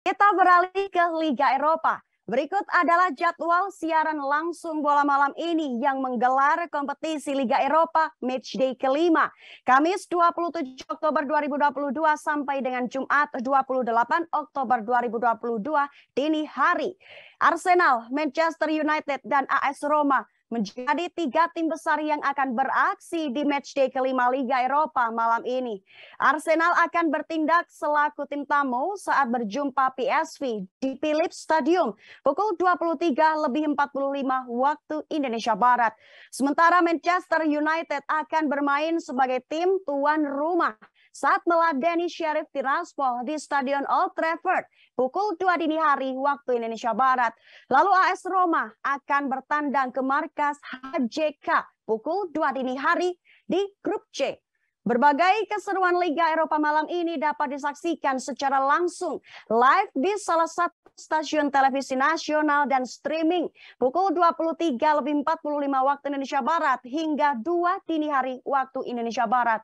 Kita beralih ke Liga Eropa. Berikut adalah jadwal siaran langsung bola malam ini yang menggelar kompetisi Liga Eropa Matchday kelima. Kamis 27 Oktober 2022 sampai dengan Jumat 28 Oktober 2022 dini hari. Arsenal, Manchester United, dan AS Roma menjadi tiga tim besar yang akan beraksi di matchday kelima Liga Eropa malam ini. Arsenal akan bertindak selaku tim tamu saat berjumpa PSV di Philips Stadium pukul 23 lebih 45 waktu Indonesia Barat. Sementara Manchester United akan bermain sebagai tim tuan rumah saat meladeni Sheriff Tiraspol di Stadion Old Trafford pukul 2 dini hari waktu Indonesia Barat. Lalu AS Roma akan bertandang ke markas HJK pukul 2 dini hari di grup C. Berbagai keseruan Liga Eropa malam ini dapat disaksikan secara langsung live di salah satu stasiun televisi nasional dan streaming pukul 23 lebih 45 waktu Indonesia Barat hingga 2 dini hari waktu Indonesia Barat.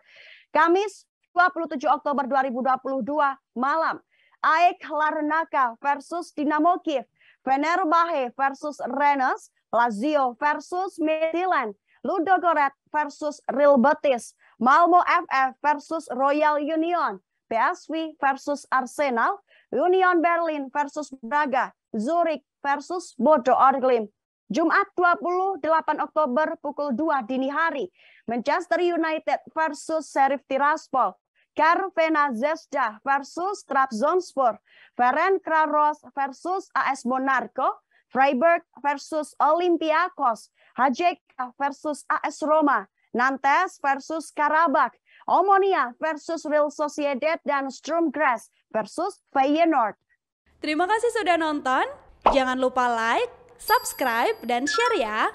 Kamis 27 Oktober 2022 malam. AEK Larnaca versus Dinamo Kiev, Fenerbahce versus Rennes, Lazio versus Midtjylland, Ludogorets versus Real Betis, Malmo FF versus Royal Union, PSV versus Arsenal, Union Berlin versus Braga, Zurich versus Bodo Glimt. Jumat 28 Oktober pukul 2 dini hari, Manchester United versus Sheriff Tiraspol, Carvena Zvezda versus Trabzonspor, Ferenc Kraros versus AS Monaco, Freiburg versus Olympiakos, HJK versus AS Roma, Nantes versus Karabakh, Omonia versus Real Sociedad dan Stromgrass versus Feyenoord. Terima kasih sudah nonton. Jangan lupa like, subscribe, dan share ya.